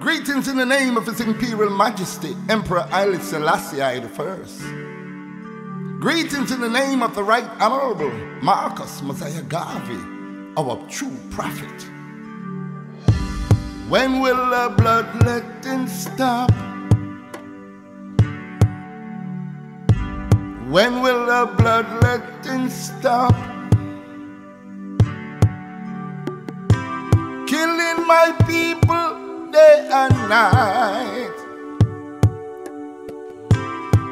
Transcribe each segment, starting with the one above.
Greetings in the name of His Imperial Majesty, Emperor Haile Selassie I Greetings in the name of the Right Honorable Marcus Mosiah Garvey, our true prophet. When will the bloodletting stop? When will the bloodletting stop? Killing my people day and night.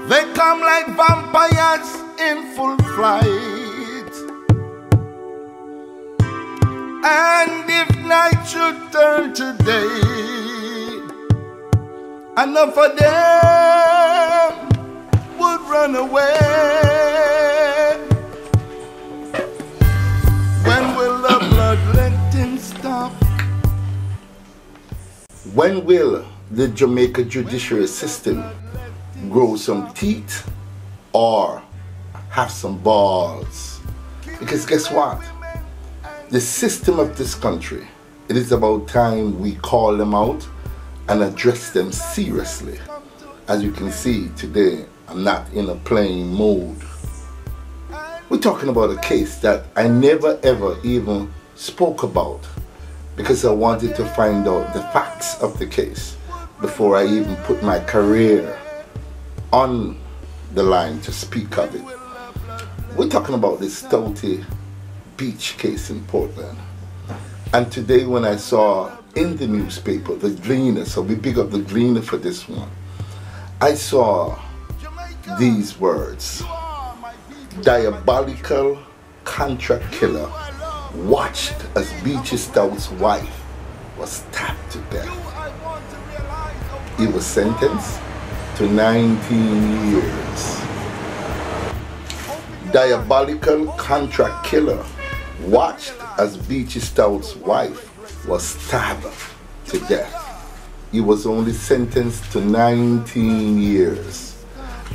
They come like vampires in full flight. And if night should turn to day, enough of them would run away. When will the Jamaica judiciary system grow some teeth or have some balls. Because guess what? The system of this country, it is about time we call them out and address them seriously. As you can see today, I'm not in a playing mode. We're talking about a case that I never ever even spoke about because I wanted to find out the facts of the case before I even put my career on the line to speak of it. We're talking about this Stouty Beach case in Portland. And today when I saw in the newspaper, the Gleaner, so we big up the Gleaner for this one, I saw these words. Diabolical contract killer watched as Beachy Stout's wife was stabbed to death. He was sentenced to 19 years. Diabolical contract killer watched as Beachy Stout's wife was stabbed to death. He was only sentenced to 19 years.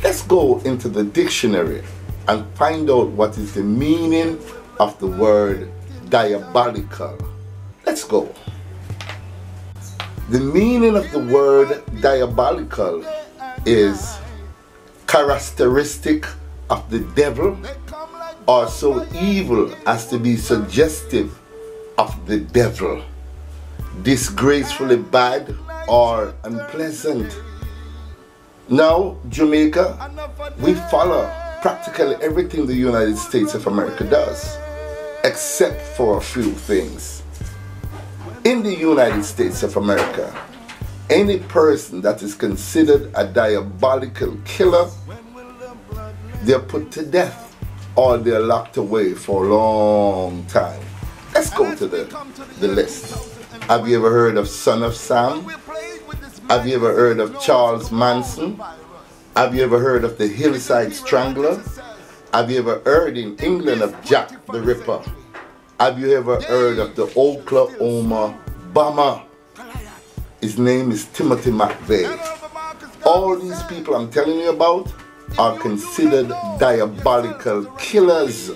Let's go into the dictionary and find out what is the meaning of the word diabolical. Let's go. The meaning of the word diabolical is characteristic of the devil or so evil as to be suggestive of the devil, disgracefully bad or unpleasant. Now, Jamaica, we follow practically everything the United States of America does, except for a few things. In the United States of America, any person that is considered a diabolical killer, they're put to death or they're locked away for a long time. Let's go to the, the list. Have you ever heard of Son of Sam? Have you ever heard of Charles Manson? Have you ever heard of the Hillside Strangler? Have you ever heard in England of Jack the Ripper? Have you ever heard of the Oklahoma Bomber? His name is Timothy McVeigh. All these people I'm telling you about are considered diabolical killers.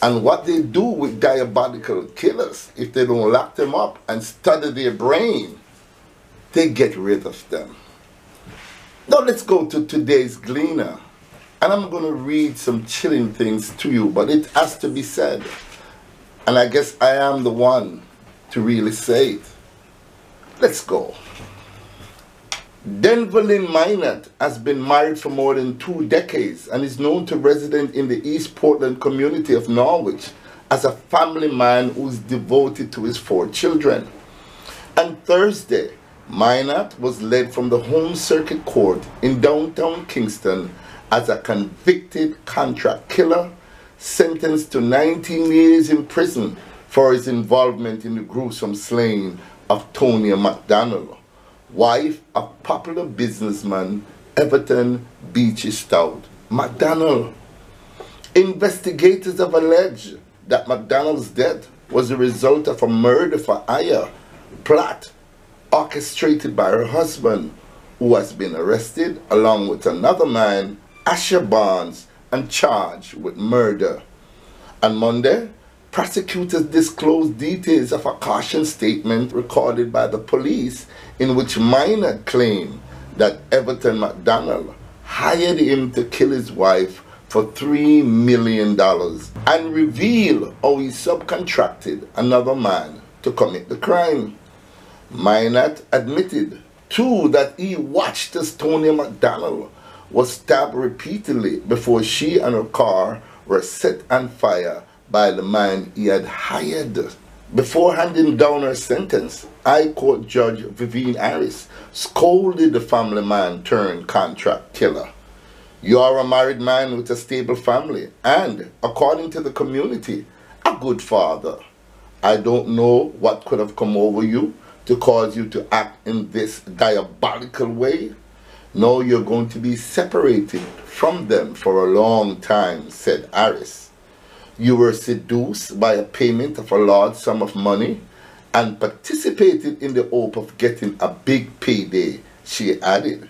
And what they do with diabolical killers, if they don't lock them up and study their brain, they get rid of them. Now let's go to today's Gleaner. And I'm going to read some chilling things to you, but it has to be said. And I guess I am the one to really say it. Let's go. Denverlin Minot has been married for more than two decades and is known to residents in the East Portland community of Norwich as a family man who is devoted to his four children. And Thursday, Minot was led from the Home Circuit Court in downtown Kingston as a convicted contract killer sentenced to 19 years in prison for his involvement in the gruesome slaying of Tonia McDonald, wife of popular businessman Everton Beachy Stout McDonald. Investigators have alleged that McDonald's death was the result of a murder for hire plot orchestrated by her husband, who has been arrested along with another man, Asher Barnes, and charged with murder. On Monday, prosecutors disclosed details of a caution statement recorded by the police in which Minot claimed that Everton McDonald hired him to kill his wife for $3 million and reveal how he subcontracted another man to commit the crime. Minot admitted, too, that he watched as Tony McDonald was stabbed repeatedly before she and her car were set on fire by the man he had hired. Before handing down her sentence, High Court Judge Vivian Harris scolded the family man turned contract killer. You are a married man with a stable family and, according to the community, a good father. I don't know what could have come over you to cause you to act in this diabolical way. No, you're going to be separated from them for a long time, said Harris. You were seduced by a payment of a large sum of money and participated in the hope of getting a big payday, she added.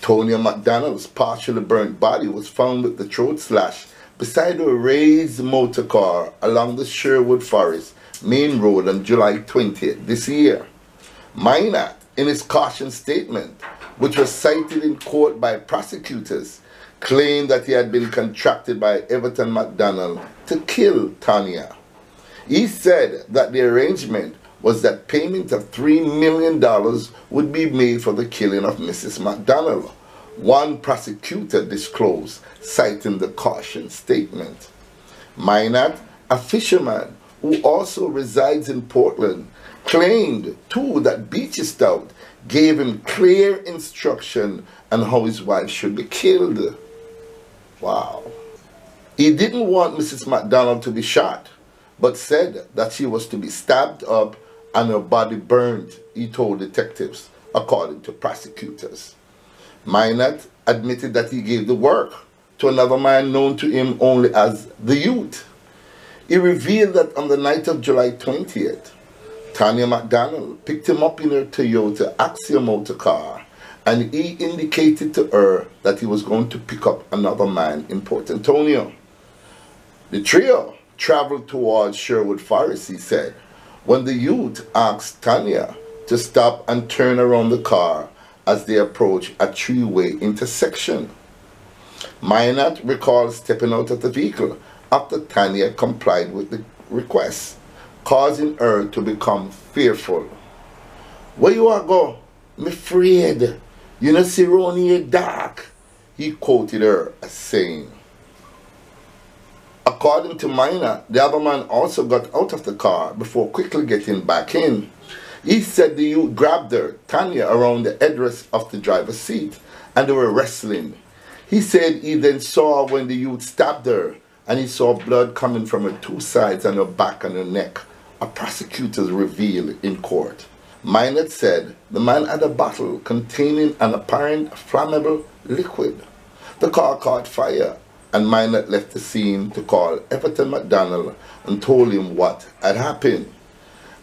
Tonia McDonald's partially burnt body was found with the throat slash beside a raised motor car along the Sherwood Forest main road on July 20th this year. Minot, in his caution statement, which was cited in court by prosecutors, claimed that he had been contracted by Everton McDonald to kill Tanya. He said that the arrangement was that payment of $3 million would be made for the killing of Mrs. McDonald. One prosecutor disclosed, citing the caution statement. Minot, a fisherman who also resides in Portland, claimed too that Beachy Stout gave him clear instruction on how his wife should be killed. Wow. He didn't want Mrs. McDonald to be shot, but said that she was to be stabbed up and her body burned, he told detectives, according to prosecutors. Minot admitted that he gave the work to another man known to him only as the youth. He revealed that on the night of July 20th, Tanya McDonald picked him up in her Toyota Axio motor car and he indicated to her that he was going to pick up another man in Port Antonio. The trio traveled towards Sherwood Forest, he said, when the youth asked Tanya to stop and turn around the car as they approached a three-way intersection. Minot recalls stepping out of the vehicle after Tanya complied with the request, causing her to become fearful. Where you are go? Me afraid. You know see here dark. He quoted her as saying. According to Minot, the other man also got out of the car before quickly getting back in. He said the youth grabbed her, Tanya, around the headrest of the driver's seat and they were wrestling. He said he then saw when the youth stabbed her and he saw blood coming from her two sides and her back and her neck, a prosecutor's reveal in court. Minot said the man had a bottle containing an apparent flammable liquid. The car caught fire and Minot left the scene to call Everton McDonald and told him what had happened.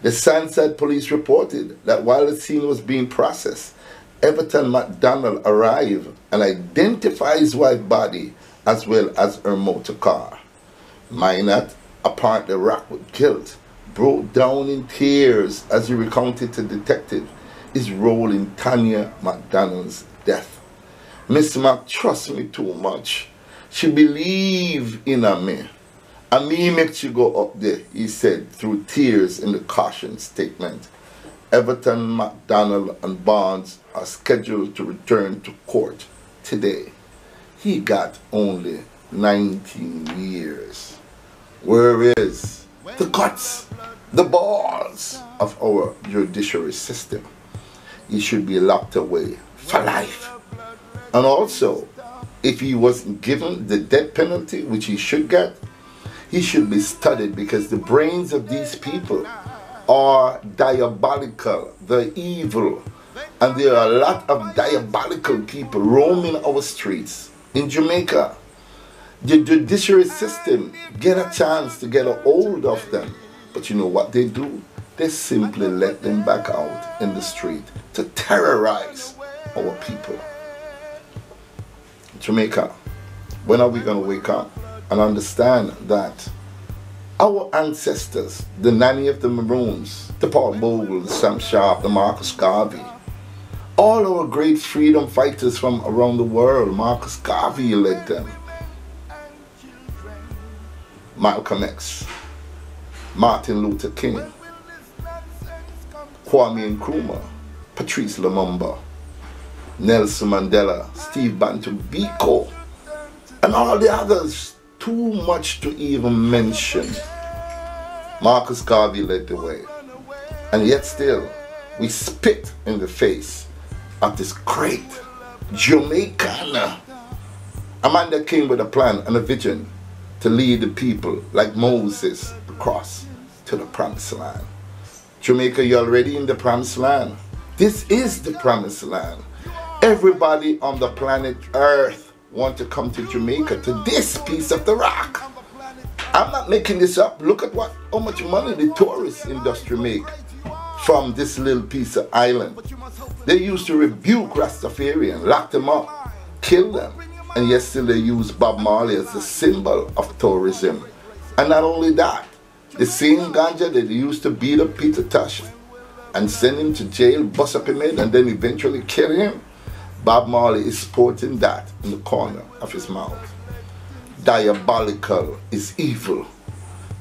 The Sunside police reported that while the scene was being processed, Everton McDonald arrived and identified his wife's body as well as her motor car. Minot, apparently racked with guilt, broke down in tears as he recounted to detective his role in Tanya McDonald's death. Miss Mac trusts me too much. She believed in a me. And me makes you go up there, he said through tears in the caution statement. Everton, McDonald, and Barnes are scheduled to return to court today. He got only 19 years. Where is the guts, the balls of our judiciary system? He should be locked away for life. And also, if he wasn't given the death penalty, which he should get, he should be studied because the brains of these people are diabolical, they're evil. And there are a lot of diabolical people roaming our streets in Jamaica. The judiciary system get a chance to get a hold of them. But you know what they do? They simply let them back out in the street to terrorize our people. Jamaica, when are we going to wake up? and understand that Our ancestors, the Nanny of the Maroons, the Paul Bogle, the Sam Sharpe, the Marcus Garvey, all our great freedom fighters from around the world, Marcus Garvey led them. Malcolm X, Martin Luther King, Kwame Nkrumah, Patrice Lumumba, Nelson Mandela, Steve Bantu Biko, and all the others. Too much to even mention. Marcus Garvey led the way. And yet still, we spit in the face of this great Jamaican. A man that came with a plan and a vision to lead the people like Moses across to the promised land. Jamaica, you're already in the promised land. This is the promised land. Everybody on the planet Earth want to come to Jamaica, to this piece of the rock. I'm not making this up. Look at what how much money the tourist industry make from this little piece of island. They used to rebuke Rastafarian, lock them up, kill them. And yet still they use Bob Marley as a symbol of tourism. And not only that, the same ganja that they used to beat up Peter Tosh and send him to jail, bust up him head, and then eventually kill him, Bob Marley is sporting that in the corner of his mouth. Diabolical is evil.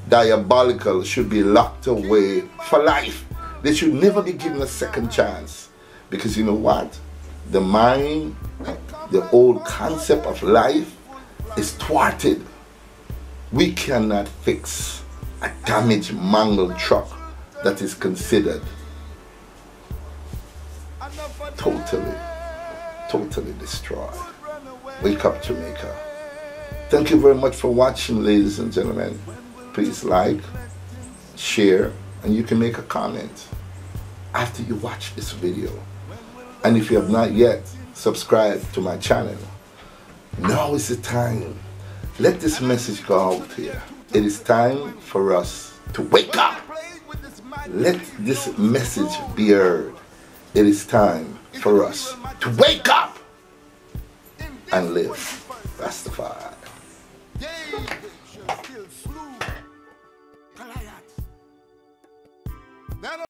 Diabolical should be locked away for life. They should never be given a second chance. Because you know what? The mind, the old concept of life is thwarted. We cannot fix a damaged, mangled truck that is considered totally, totally destroyed. Wake up, Jamaica. Thank you very much for watching, ladies and gentlemen. Please like, share, and you can make a comment after you watch this video. And if you have not yet subscribe to my channel. Now is the time. Let this message go out here. It is time for us to wake up. Let this message be heard. It is time for us to wake up and live. That's the fire.